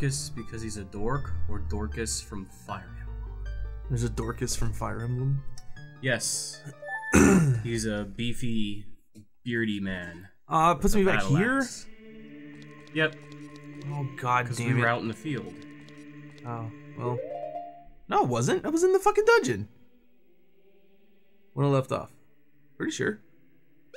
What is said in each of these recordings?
we named him Dorcas because he's a dork, or Dorcas from Fire Emblem? There's a Dorcas from Fire Emblem. Yes. he's a beefy, beardy man. Uh, puts me back here. axe. Yep, Oh God because damn we it! were out in the field. Oh well. No, it wasn't. I was in the fucking dungeon. When I left off. Pretty sure.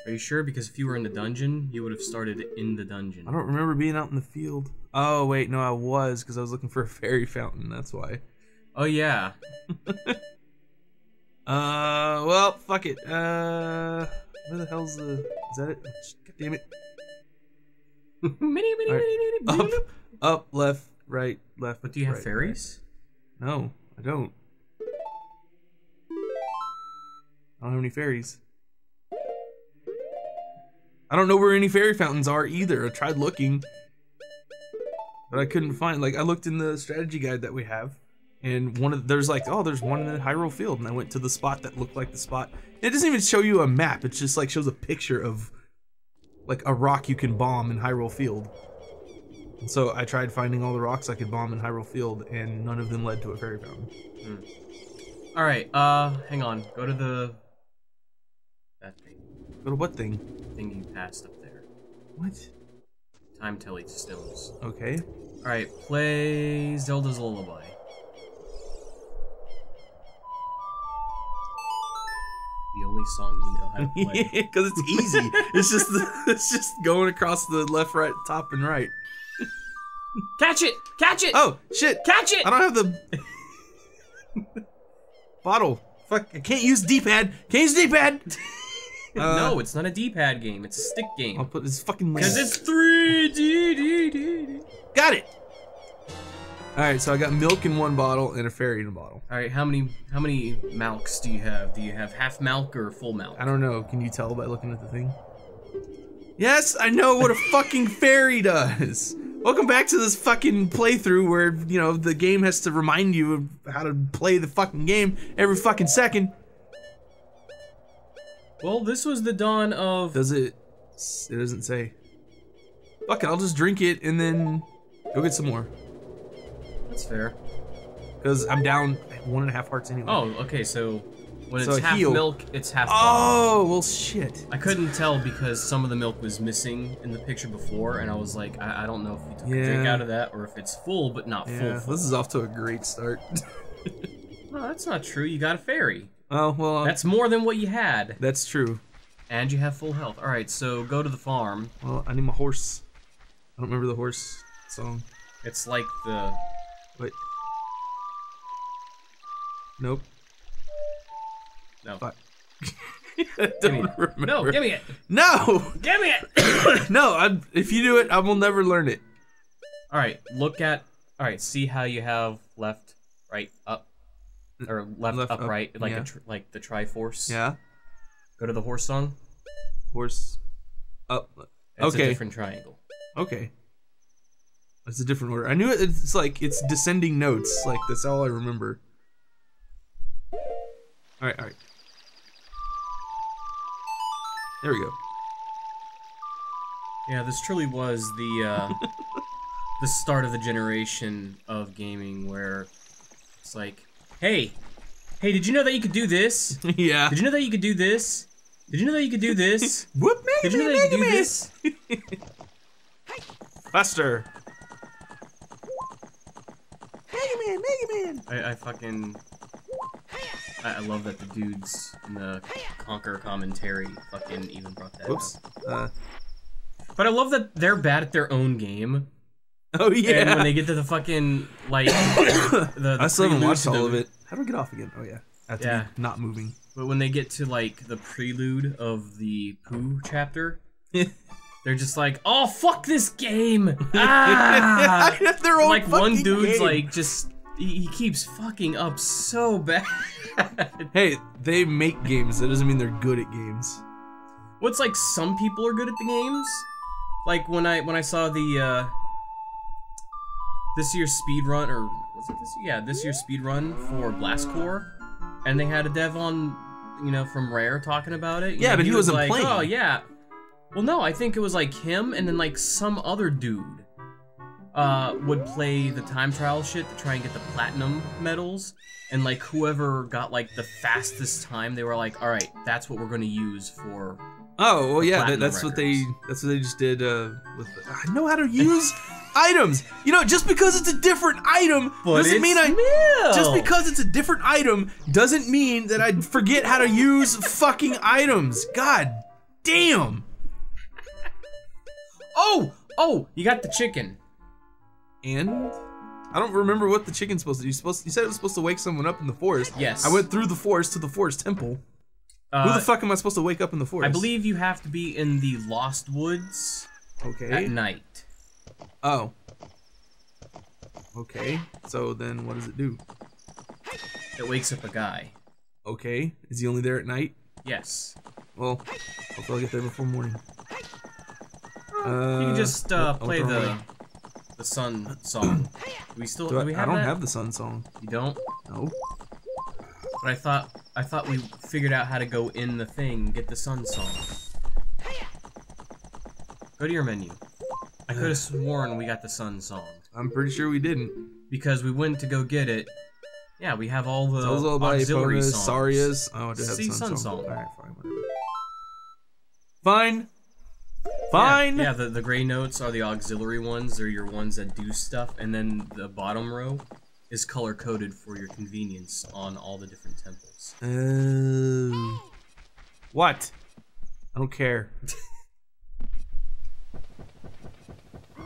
Are you sure? Because if you were in the dungeon, you would have started in the dungeon. I don't remember being out in the field. Oh wait, no, I was because I was looking for a fairy fountain. That's why. Oh yeah. Uh, well, fuck it. Uh, where the hell's the? Is that it? God damn it! mini, mini, Alright. mini, mini, Up, mini. up, left, right, left. But do you have right, fairies? right. No, I don't. I don't have any fairies. I don't know where any fairy fountains are either. I tried looking, but I couldn't find. Like I looked in the strategy guide that we have, and one of there's like, oh, there's one in the Hyrule Field, and I went to the spot that looked like the spot. It doesn't even show you a map. It just like shows a picture of like a rock you can bomb in Hyrule Field. And so I tried finding all the rocks I could bomb in Hyrule Field, and none of them led to a fairy fountain. All right. Uh, hang on. Go to the that thing. Go to what thing? Thing you passed up there. What? Time telling stones. Okay. All right. Play Zelda's Lullaby. The only song you know how to play. because it's easy. it's just the, it's just going across the left, right, top, and right. Catch it! Catch it! Oh shit! Catch it! I don't have the bottle. Fuck! I can't use D-pad. Can't use D-pad. Uh, no, it's not a D-pad game. It's a stick game. I'll put this fucking. Because it's 3D. got it. All right, so I got milk in one bottle and a fairy in a bottle. All right, how many how many milks do you have? Do you have half milk or full milk? I don't know. Can you tell by looking at the thing? Yes, I know what a fucking fairy does. Welcome back to this fucking playthrough where, you know, the game has to remind you of how to play the fucking game every fucking second. Well, this was the dawn of Does it? It doesn't say. Fuck it, I'll just drink it and then go get some more. That's fair. Because I'm down one and a half hearts anyway. Oh, okay, so when So it's half heal. milk, it's half bottle. Oh, well, shit. I couldn't tell because some of the milk was missing in the picture before, and I was like, I, I don't know if you took a drink out of that or if it's full but not Yeah, full. this is off to a great start. No, that's not true. You got a fairy. Oh, well, um, That's more than what you had, that's true. and you have full health. All right, so go to the farm. Well, I need my horse. I don't remember the horse song. It's like the Wait. Nope. no. Fuck. I Give me it. No, give me it. No! Give me it. no, I, if you do it, I will never learn it. All right, look at. All right, see how you have left, right, up, or left, Left, up, up, right, like yeah. a tr- like the Triforce. Yeah. Go to the horse song. Horse. Up. It's Okay. a different triangle. Okay. It's a different order. I knew it, it's like it's descending notes. Like that's all I remember. All right, all right. There we go. Yeah, this truly was the uh, the start of the generation of gaming where it's like, hey, hey, did you know that you could do this? yeah. Did you know that you could do this? Did you know that you could do this? Whoop, Mega Did you know Man, that you could Mega do Man. this? Faster. Mega Man, Mega Man. I, I fucking. I, I love that the dudes in the Conker commentary fucking even brought that Whoops. up. Uh, But I love that they're bad at their own game. Oh And yeah. when they get to the fucking, like. the, the I still haven't watched all of it. How do I get off again? Oh yeah. I have to Yeah. not moving. But when they get to, like, the prelude of the Pooh chapter, they're just like, oh, fuck this game! Ah! Their own like, one dude's, game. like, just. He, he keeps fucking up so bad. Hey, they make games. That doesn't mean they're good at games. What's like some people are good at the games. Like when I when I saw the uh this year's speed run or was it this yeah, this year's speed run for Blast Corps and they had a dev on you know from Rare talking about it. you Yeah, know, but he was wasn't like, playing. Oh yeah. Well no, I think it was like him and then like some other dude. uh, would play the time trial shit to try and get the platinum medals. And like whoever got like the fastest time, they were like, "All right, that's what we're going to use for." Oh well, yeah, that, that's what they that's what they just did. Uh, with I know how to use items. You know, just because it's a different item doesn't mean I. Just because it's a different item doesn't mean that I forget how to use fucking items. God damn. Oh, oh, you got the chicken. And I don't remember what the chicken's supposed to do. You supposed you said it was supposed to wake someone up in the forest. Yes. I went through the forest to the forest temple. Uh, Who the fuck am I supposed to wake up in the forest? I believe you have to be in the Lost Woods Okay. at night. Oh. Okay. So then what does it do? It wakes up a guy. Okay. Is he only there at night? Yes. Well, hopefully I'll get there before morning. you Uh, can just uh, I went play the wrong the sun song. Do we still Do do I, we I have don't that? have the sun song. You don't? No. But I thought I thought we figured out how to go in the thing, get the sun song. Go to your menu. I could have sworn we got the sun song I'm pretty sure we didn't. because we went to go get it. Yeah, we have all the by auxiliary songs. Saria's. Oh, I have See, sun, sun song. song. Alright, fine, whatever. Fine. Yeah, Fine. Yeah, the, the gray notes are the auxiliary ones. They're your ones that do stuff. And then the bottom row is color coded for your convenience on all the different temples. Oh. what? I don't care.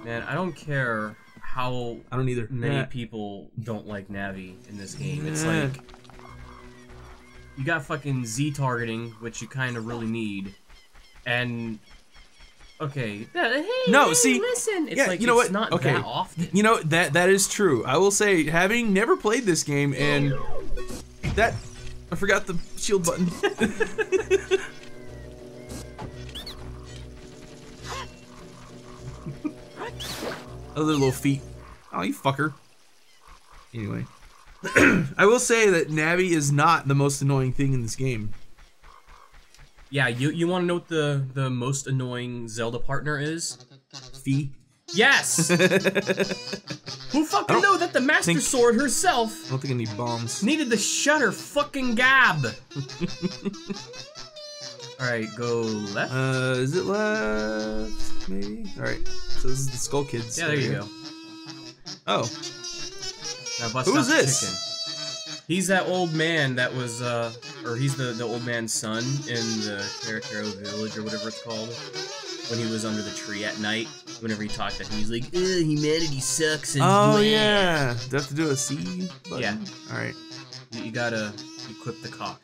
Man, I don't care how I don't either. many Yeah. people don't like Navi in this game. It's Yeah. like you got fucking Z targeting, which you kind of really need, and okay, hey, No, hey, see- listen, it's yeah, like you know it's what? not Okay. that often. You know that that is true. I will say, having never played this game, and that I forgot the shield button. Other little feet. Oh, you fucker. Anyway, I will say that Navi is not the most annoying thing in this game. Yeah, you you want to know what the the most annoying Zelda partner is? Fi. Yes. Who fucking know that the Master think- Sword herself I don't think I need bombs. needed the shutter fucking gab? All right, go left. Uh, is it left? Maybe. All right. So this is the Skull Kids. yeah, there you go. Oh, Who is this? chicken. He's that old man that was, uh, or he's the, the old man's son in the Karakaro village or whatever it's called. When he was under the tree at night, whenever he talked him, he's like, Ugh, humanity sucks and oh blah." yeah. Do I have to do a C button? Yeah. All right. You, you gotta equip the cock.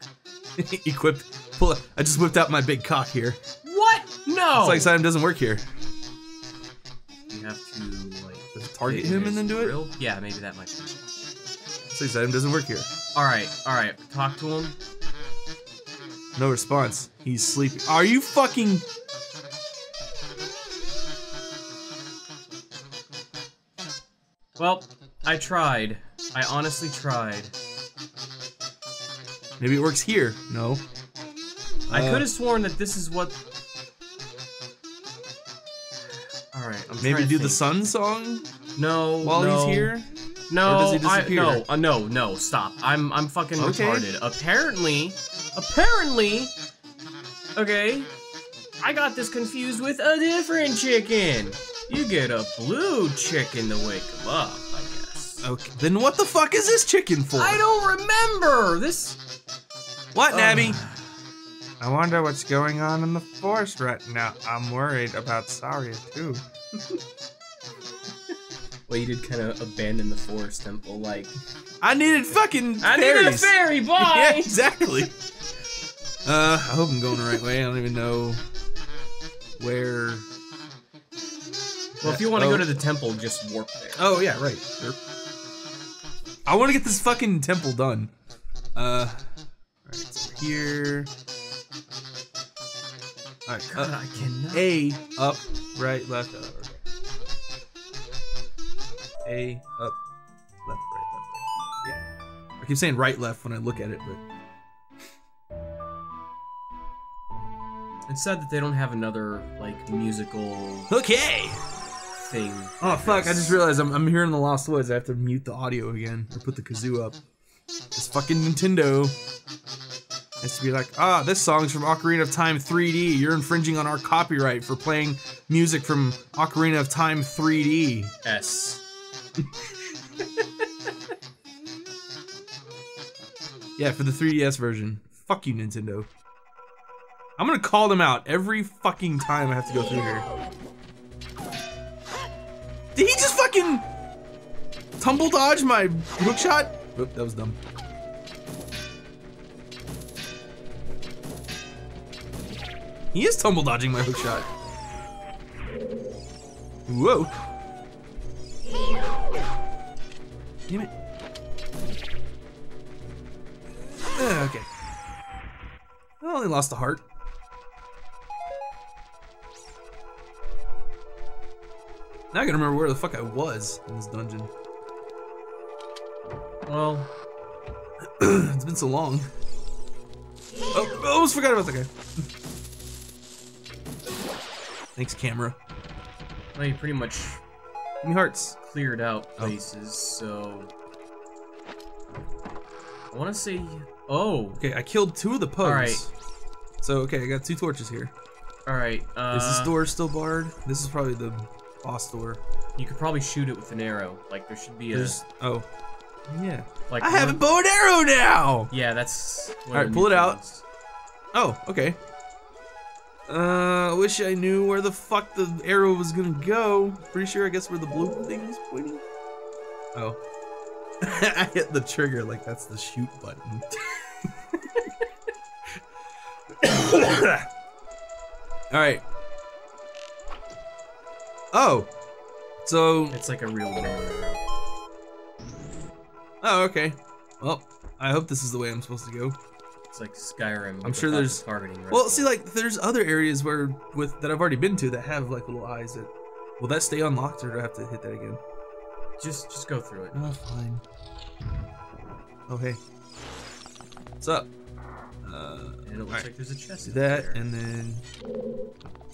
Equip. Pull. I just whipped out my big cock here. What? No! It's like Simon doesn't work here. you have to, like, Target hit him and then do it. grill? Yeah, maybe that might be. It's like Simon doesn't work here. Alright, alright, talk to him. No response. He's sleeping. Are you fucking? Well, I tried. I honestly tried. Maybe it works here. No. I Uh, could have sworn that this is what. All right, I'm Maybe do the sun song No, while no, he's here. No, Or does he I, disappear? no, uh, no, no. Stop. I'm, I'm fucking Okay. retarded. Apparently, apparently, okay. I got this confused with a different chicken. You get a blue chicken to wake him up, I guess. Okay. Then what the fuck is this chicken for? I don't remember this. What, Nabby? I wonder what's going on in the forest right now. I'm worried about Saria too. Well, you did kind of abandon the forest temple, like I needed fucking I needed a fairy. Bye. yeah, exactly. Uh, I hope I'm going the right way. I don't even know where. Well, if you want to Oh. go to the temple, just warp there. Oh yeah, right. Sure. I want to get this fucking temple done. Uh, alright, it's over here. Alright, God, uh, I cannot. A up, right, left, okay. A up, left, right, left, right. Yeah. I keep saying right, left when I look at it, but It's sad that they don't have another like musical okay. thing. Oh fuck! I just realized I'm, I'm hearing the Lost Woods. I have to mute the audio again or put the kazoo up. This fucking Nintendo has to be like, ah, this song's from Ocarina of Time 3D. You're infringing on our copyright for playing music from Ocarina of Time 3D. S. Yeah, for the 3DS version. Fuck you, Nintendo. I'm gonna call them out every fucking time I have to go through here. Did he just fucking tumble dodge my hook shot? Oop, that was dumb. He is tumble dodging my hook shot. Whoa. Damn it. Uh, okay. I only lost a heart. Now I gotta remember where the fuck I was in this dungeon. Well, it's been so long. Oh, I almost forgot about that guy. Thanks, camera. well, you pretty much me hearts. cleared out Oh. places, so I want to say. Oh, Okay, I killed two of the pugs. Alright. So, okay, I got two torches here. all right. Uh, Is this door still barred? This is probably the boss door. You could probably shoot it with an arrow. Like there should be a oh. Yeah. like. I have a bow and arrow now! Yeah, that's. Alright, pull it out. Oh, okay. Uh, I wish I knew where the fuck the arrow was gonna go. Pretty sure I guess where the blue thing is pointing. Oh. I hit the trigger like that's the shoot button. Alright. Oh. So, It's like a real arrow. oh, okay. Well, I hope this is the way I'm supposed to go. It's like Skyrim. I'm sure there's- targeting. Well, rifle. see, like, there's other areas where with that I've already been to that have like little eyes. That will that stay unlocked, or do I have to hit that again? just just go through it. Oh, fine. Oh, hey. What's up? Uh, And it looks Alright. like there's a chest. do that, there. and then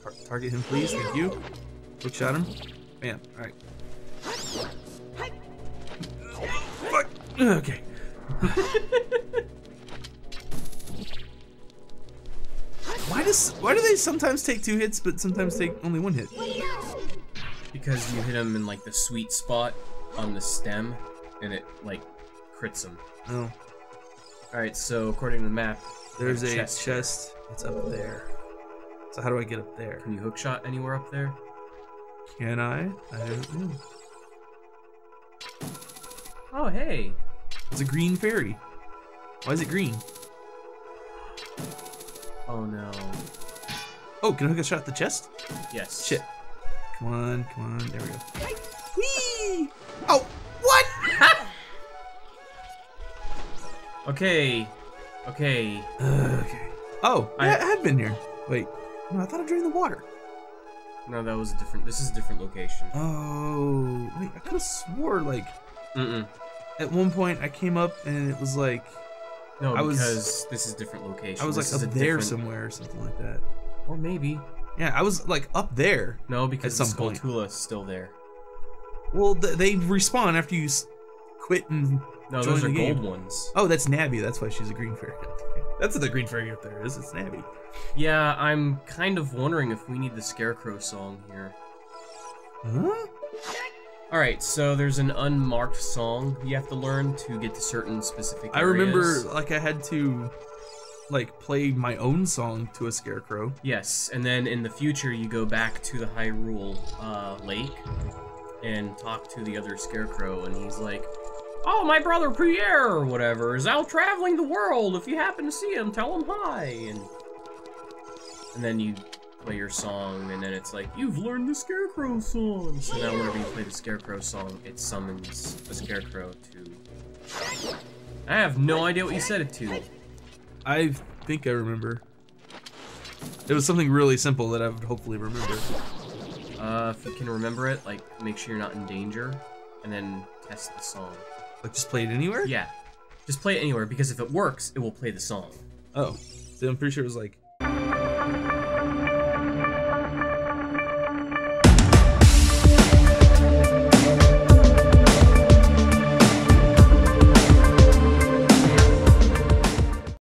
tar- target him, please. Thank you. Quick shot him. Bam. All right. Fuck. Okay. does why do they sometimes take two hits but sometimes take only one hit? because you hit them in like the sweet spot on the stem, and it like crits them. Oh, All right, so according to the map, there's a Chest chest. It's up there. So how do I get up there? Can you hook shot anywhere up there? Can I? I don't know. Oh, hey. It's a green fairy. Why is it green? Oh no. Oh, can I hook a shot at the chest? Yes. Shit. Come on, come on. There we go. Whee! Oh, what? Okay. Okay. okay. Oh, I- yeah, I had been here. Wait. No, I thought I drained the water. No, that was a different. This is a different location. Oh, wait. I could have swore, like, Mm-mm. at one point I came up and it was like, No, I was- because this is a different location. I was This like up there different- somewhere or something like that. Or maybe. Yeah, I was like up there. No, because At some point. Skulltula is still there. Well, th- they respawn after you s- quit and. No, Join those are the game. gold ones. Oh, that's Nabby. That's why she's a green fairy. That's what the green fairy up there is. It's Nabby. Yeah, I'm kind of wondering if we need the Scarecrow song here. Huh? Alright, so there's an unmarked song you have to learn to get to certain specific I areas. remember like I had to like play my own song to a scarecrow. Yes, and then in the future you go back to the Hyrule uh, Lake and talk to the other Scarecrow, and he's like, "Oh, my brother Pierre or whatever is out traveling the world. If you happen to see him, tell him hi." And and then you play your song, and then it's like, "You've learned the Scarecrow song." So now whenever you play the Scarecrow song, it summons a Scarecrow to. I have no idea what you said it to. I think I remember. It was something really simple that I would hopefully remember. Uh, if you can remember it, like make sure you're not in danger, and then test the song. Like just play it anywhere? Yeah, just play it anywhere because if it works, it will play the song. Oh. So I'm pretty sure it was like